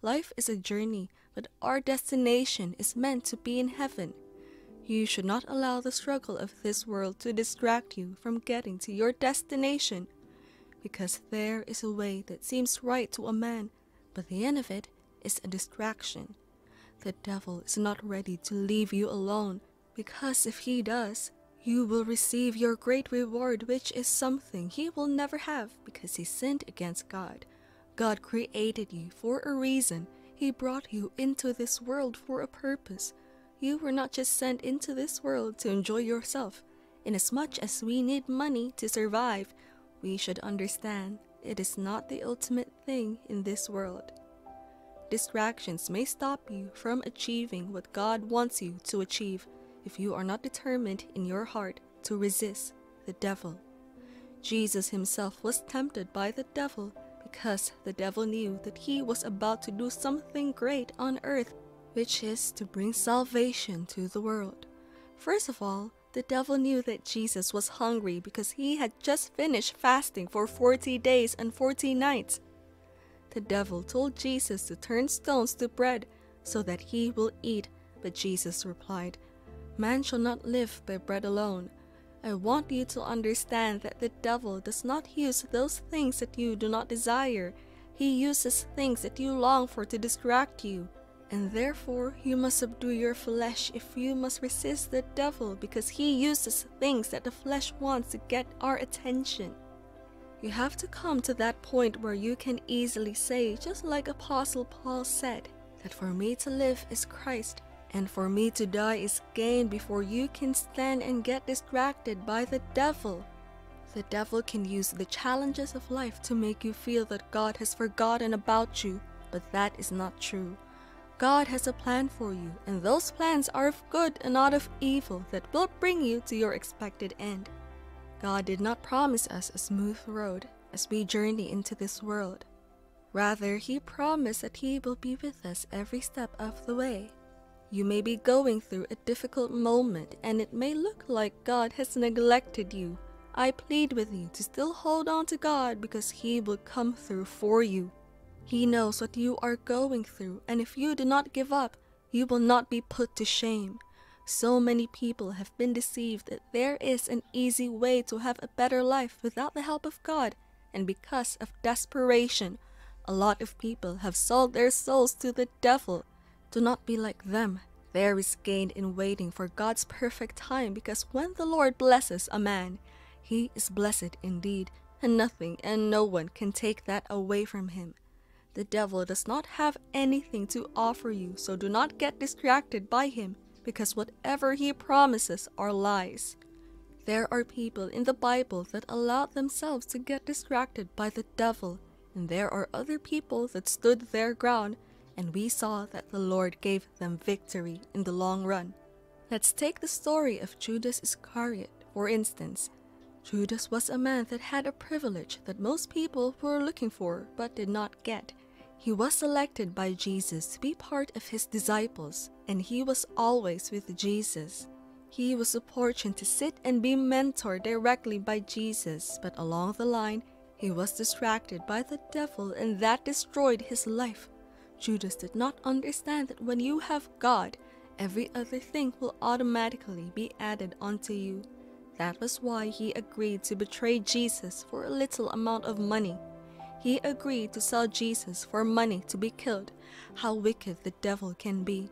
Life is a journey, but our destination is meant to be in heaven. You should not allow the struggle of this world to distract you from getting to your destination, because there is a way that seems right to a man, but the end of it is a distraction. The devil is not ready to leave you alone, because if he does, you will receive your great reward, which is something he will never have because he sinned against God. God created you for a reason. He brought you into this world for a purpose. You were not just sent into this world to enjoy yourself. Inasmuch as we need money to survive, we should understand it is not the ultimate thing in this world. Distractions may stop you from achieving what God wants you to achieve if you are not determined in your heart to resist the devil. Jesus himself was tempted by the devil because the devil knew that he was about to do something great on earth, which is to bring salvation to the world. First of all, the devil knew that Jesus was hungry because he had just finished fasting for 40 days and 40 nights. The devil told Jesus to turn stones to bread so that he will eat, but Jesus replied, Man shall not live by bread alone. I want you to understand that the devil does not use those things that you do not desire. He uses things that you long for to distract you. And therefore, you must subdue your flesh if you must resist the devil because he uses things that the flesh wants to get our attention. You have to come to that point where you can easily say, just like Apostle Paul said, that for me to live is Christ and for me to die is gain before you can stand and get distracted by the devil. The devil can use the challenges of life to make you feel that God has forgotten about you, but that is not true. God has a plan for you, and those plans are of good and not of evil that will bring you to your expected end. God did not promise us a smooth road as we journey into this world. Rather, He promised that He will be with us every step of the way. You may be going through a difficult moment and it may look like God has neglected you. I plead with you to still hold on to God because He will come through for you. He knows what you are going through, and if you do not give up, you will not be put to shame. So many people have been deceived that there is an easy way to have a better life without the help of God, and because of desperation, a lot of people have sold their souls to the devil do not be like them. There is gain in waiting for God's perfect time because when the Lord blesses a man, he is blessed indeed, and nothing and no one can take that away from him. The devil does not have anything to offer you, so do not get distracted by him because whatever he promises are lies. There are people in the Bible that allowed themselves to get distracted by the devil, and there are other people that stood their ground and we saw that the Lord gave them victory in the long run. Let's take the story of Judas Iscariot, for instance. Judas was a man that had a privilege that most people were looking for but did not get. He was selected by Jesus to be part of his disciples, and he was always with Jesus. He was opportune to sit and be mentored directly by Jesus, but along the line, he was distracted by the devil, and that destroyed his life. Judas did not understand that when you have God, every other thing will automatically be added onto you. That was why he agreed to betray Jesus for a little amount of money. He agreed to sell Jesus for money to be killed. How wicked the devil can be.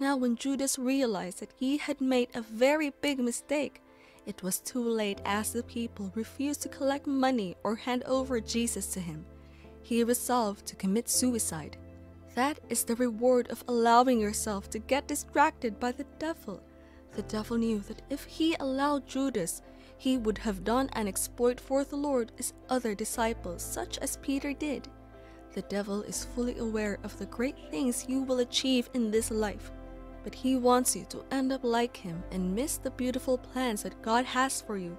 Now, when Judas realized that he had made a very big mistake, it was too late as the people refused to collect money or hand over Jesus to him. He resolved to commit suicide. That is the reward of allowing yourself to get distracted by the devil. The devil knew that if he allowed Judas, he would have done an exploit for the Lord as other disciples, such as Peter did. The devil is fully aware of the great things you will achieve in this life, but he wants you to end up like him and miss the beautiful plans that God has for you.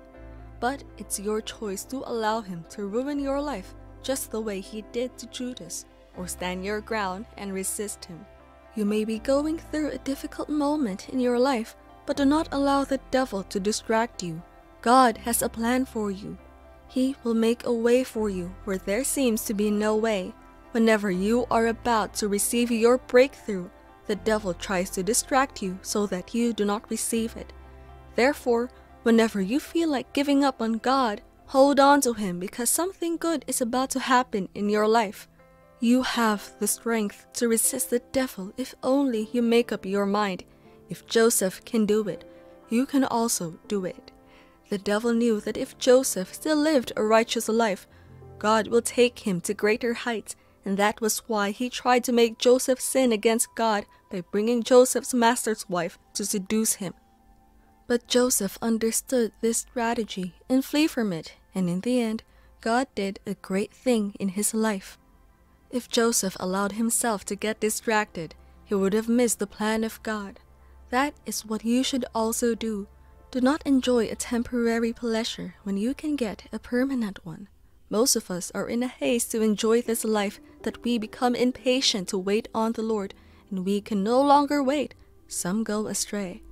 But it's your choice to allow him to ruin your life just the way he did to Judas or stand your ground and resist him. You may be going through a difficult moment in your life, but do not allow the devil to distract you. God has a plan for you. He will make a way for you where there seems to be no way. Whenever you are about to receive your breakthrough, the devil tries to distract you so that you do not receive it. Therefore, whenever you feel like giving up on God, hold on to Him because something good is about to happen in your life. You have the strength to resist the devil if only you make up your mind. If Joseph can do it, you can also do it. The devil knew that if Joseph still lived a righteous life, God will take him to greater heights and that was why he tried to make Joseph sin against God by bringing Joseph's master's wife to seduce him. But Joseph understood this strategy and flee from it, and in the end, God did a great thing in his life. If Joseph allowed himself to get distracted, he would have missed the plan of God. That is what you should also do. Do not enjoy a temporary pleasure when you can get a permanent one. Most of us are in a haste to enjoy this life that we become impatient to wait on the Lord, and we can no longer wait. Some go astray.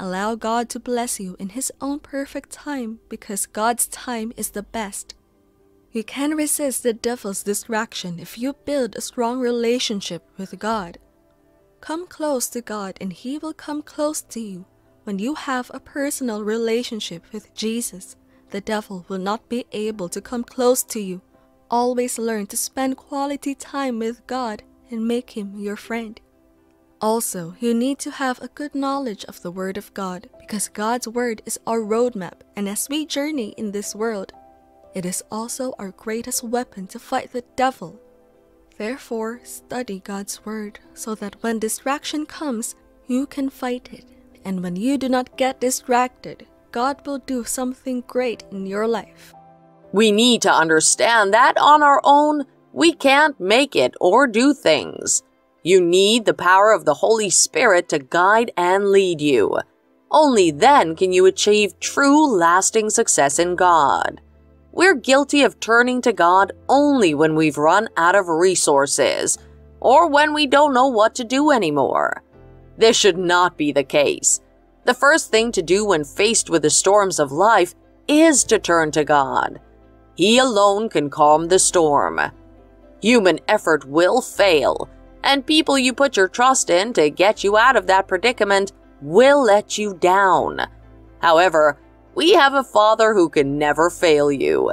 Allow God to bless you in His own perfect time because God's time is the best. You can resist the devil's distraction if you build a strong relationship with God. Come close to God and He will come close to you. When you have a personal relationship with Jesus, the devil will not be able to come close to you. Always learn to spend quality time with God and make Him your friend. Also, you need to have a good knowledge of the Word of God because God's Word is our roadmap, and as we journey in this world, it is also our greatest weapon to fight the devil. Therefore, study God's Word so that when distraction comes, you can fight it. And when you do not get distracted, God will do something great in your life. We need to understand that on our own, we can't make it or do things. You need the power of the Holy Spirit to guide and lead you. Only then can you achieve true lasting success in God. We're guilty of turning to God only when we've run out of resources or when we don't know what to do anymore. This should not be the case. The first thing to do when faced with the storms of life is to turn to God. He alone can calm the storm. Human effort will fail, and people you put your trust in to get you out of that predicament will let you down. However, we have a Father who can never fail you.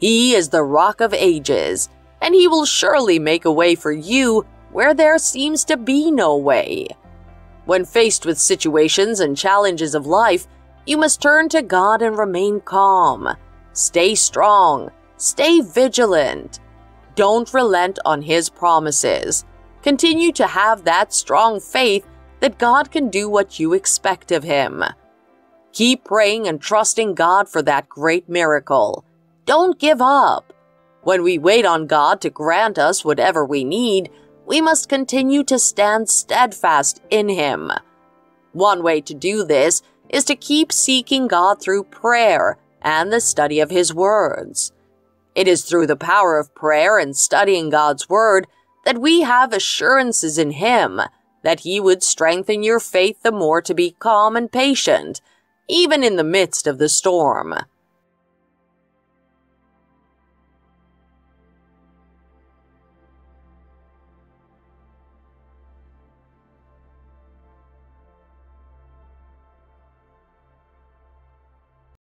He is the Rock of Ages, and He will surely make a way for you where there seems to be no way. When faced with situations and challenges of life, you must turn to God and remain calm. Stay strong. Stay vigilant. Don't relent on His promises. Continue to have that strong faith that God can do what you expect of Him. Keep praying and trusting God for that great miracle. Don't give up. When we wait on God to grant us whatever we need, we must continue to stand steadfast in Him. One way to do this is to keep seeking God through prayer and the study of His words. It is through the power of prayer and studying God's Word that we have assurances in Him that He would strengthen your faith the more to be calm and patient, even in the midst of the storm.